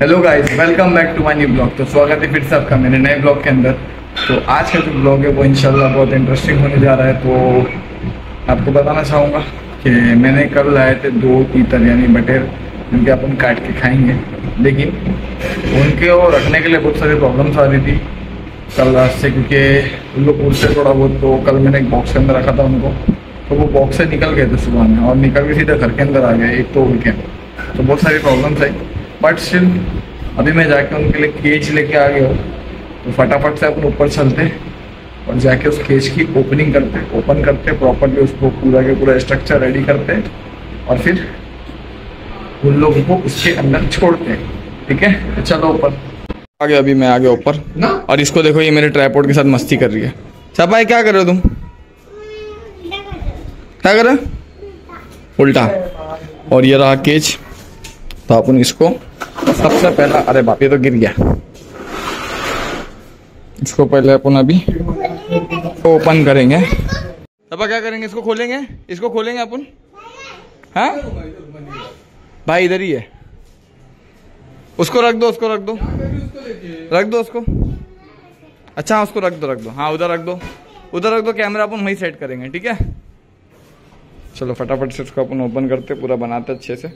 Hello guys welcome back to my new blog तो स्वागत है फिर से आपका मेरे नए ब्लॉग के अंदर। तो आज का जो ब्लॉग है, वो इंशाल्लाह बहुत इंटरेस्टिंग होने जा रहा है। तो आपको बताना चाहूँगा कि मैंने कल लाए थे दो तीतर, यानी बटेर, जिनके अपन काट के खाएँगे। लेकिन उनके वो रखने के लिए बहुत सारी प्रॉब्लम्स आ रही थी। कल रात से, क्योंकि उन लोग उड़ते थोड़ा बहुत तो कल मैंने एक बॉक्स के अंदर रखा था उनको। तो वो बॉक्स से निकल गए थे सुबह में, और निकल के सीधे घर के अंदर आ गए, एक तो उड़ के तो बहुत सारी प्रॉब्लम्स आई बट स्टिल अभी मैं जाके उनके लिए केज लेके आ गया हूँ। तो फटाफट से अपन ऊपर चलते और जाके उस केज की ओपनिंग करते ओपन करते प्रॉपरली उसको पूरा के पूरा स्ट्रक्चर रेडी करते और फिर उन लोगों को उसके अंदर छोड़ते। हैं ठीक है? तो चलो ऊपर। आगे अभी मैं आ गया ऊपर। और इसको देखो ये मेरे ट्राईपोर्ट के साथ मस्ती कर रही है। छपाई क्या कर रहे हो तुम? क्या कर रहे हो? उल्टा। और ये रहा केज तो अपन इसको सबसे पहला, अरे बाप, ये तो गिर गया। इसको पहले अपन अभी ओपन करेंगे। अब क्या करेंगे, इसको खोलेंगे? इसको खोलेंगे अपन? हाँ? भाई, इधर ही है। उसको रख दो, उसको रख दो। रख दो उसको। अच्छा हाँ उसको रख दो रख दो। हाँ उधर रख दो। उधर रख दो, कैमरा अपन वहीं सेट करेंगे, ठीक है? चलो, फटाफट से इसको अपन ओपन करते पूरा बनाते अच्छे से।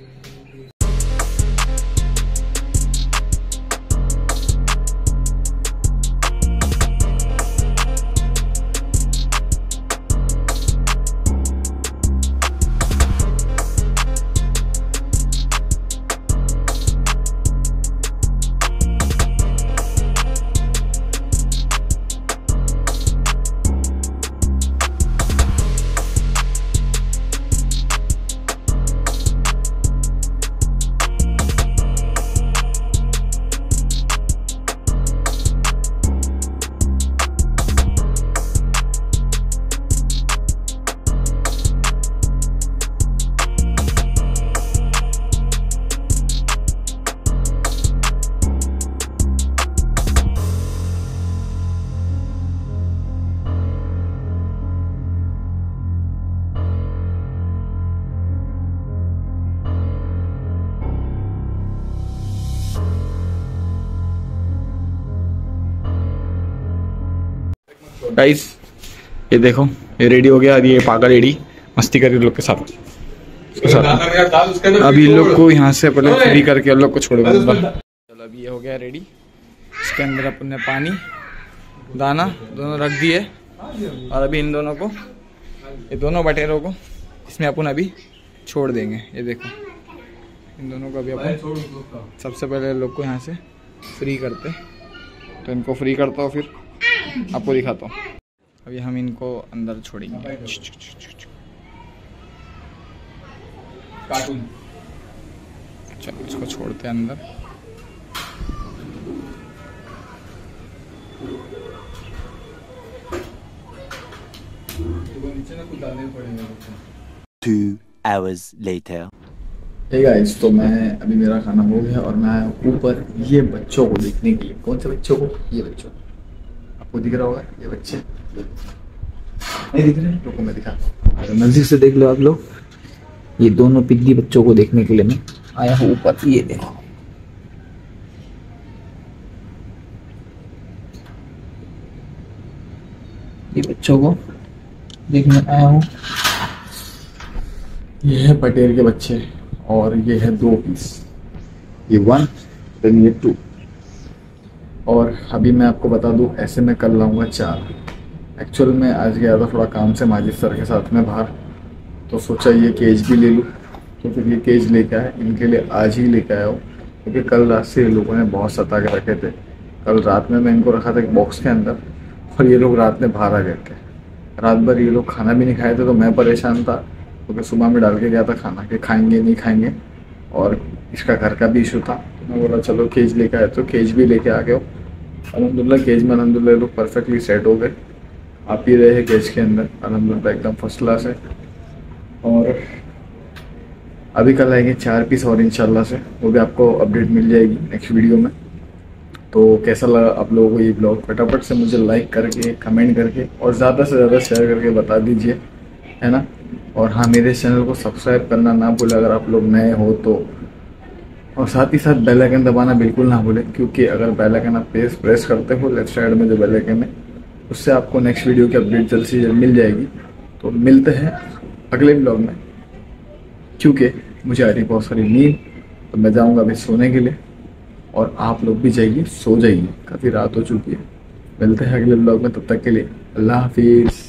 गाइस ये देखो ये रेडी हो गया और ये पागल रेडी मस्ती कर लोग के साथ। अभी इन लोग को यहाँ से पहले फ्री करके उन लोग को छोड़। चलो अभी ये हो गया रेडी इसके अंदर अपन ने पानी दाना दोनों रख दिए। और अभी इन दोनों को ये दोनों बटेरों को इसमें अपन अभी छोड़ देंगे। ये देखो इन दोनों को अभी अपन सबसे पहले लोग को यहाँ से फ्री करते। तो इनको फ्री करता हूँ फिर। आपको दिखाता हूँ अभी हम इनको अंदर छोड़ेंगे। कार्टून। चलो इसको छोड़ते हैं अंदर। Two hours later. Hey guys तो मैं अभी मेरा खाना हो गया और मैं ऊपर ये बच्चों को देखने के लिए कौन से बच्चों को? ये बच्चों को। आपको दिख रहा होगा ये बच्चे। नहीं दिख रहे लोगों को मैं हूँ अगर नज़दीक से देख लो आप लोग। ये दोनों पिग्गी बच्चों को देखने के लिए मैं आया हूँ ऊपर। ये देखो। ये बच्चों को देखने आया हूँ। ये है पटेल के बच्चे और ये है दो पीस ये वन देन ये टू और अभी मैं आपको बता दूँ, ऐसे में कल लाऊँगा चार। एक्चुअल में आज गया था थोड़ा काम से माजिद सर के साथ में बाहर। तो सोचा ये केज भी ले लूँ तो फिर ये केज लेके आए इनके लिए आज ही लेके आया हूँ। क्योंकि कल रात से ये लोगों ने बहुत सता के रखे थे। कल रात में मैं इनको रखा था एक बॉक्स के अंदर, और ये लोग रात में बाहर आ गए थे। रात भर ये लोग खाना भी नहीं खाए थे तो मैं परेशान था, क्योंकि तो सुबह में डाल के गया था खाना कि खाएँगे, नहीं खाएँगे। और इसका घर का भी इशू था। तो मैं बोला, चलो केज लेके आए तो केज भी लेके आ गए अलहमदिल्ला केज में अलहमदिल्ला लोग परफेक्टली सेट हो गए। आप ही रहे केज के अंदर। अलहमदिल्ला एकदम फ़र्स्ट क्लास है। और अभी कल आएँगे चार पीस और इंशाल्लाह से। वो भी आपको अपडेट मिल जाएगी नेक्स्ट वीडियो में। तो कैसा लगा आप लोगों को ये ब्लॉग फटाफट से मुझे लाइक करके कमेंट करके और ज़्यादा से ज़्यादा शेयर करके बता दीजिए, है ना? और हाँ मेरे चैनल को सब्सक्राइब करना ना भूलें। अगर आप लोग नए हो तो और साथ ही साथ बेल आइकन दबाना बिल्कुल ना भूलें, क्योंकि अगर बेल आइकन आप प्रेस प्रेस करते हो लेफ़्ट साइड में जो बेल आइकन है, उससे आपको नेक्स्ट वीडियो की अपडेट जल्द से जल्द मिल जाएगी। तो मिलते हैं अगले ब्लॉग में। क्योंकि मुझे आ रही बहुत सारी नींद तो मैं जाऊँगा अभी सोने के लिए, और आप लोग भी जाइए, सो जाइए। काफ़ी रात हो चुकी है। मिलते हैं अगले ब्लॉग में, तब तक के लिए अल्लाह हाफिज़।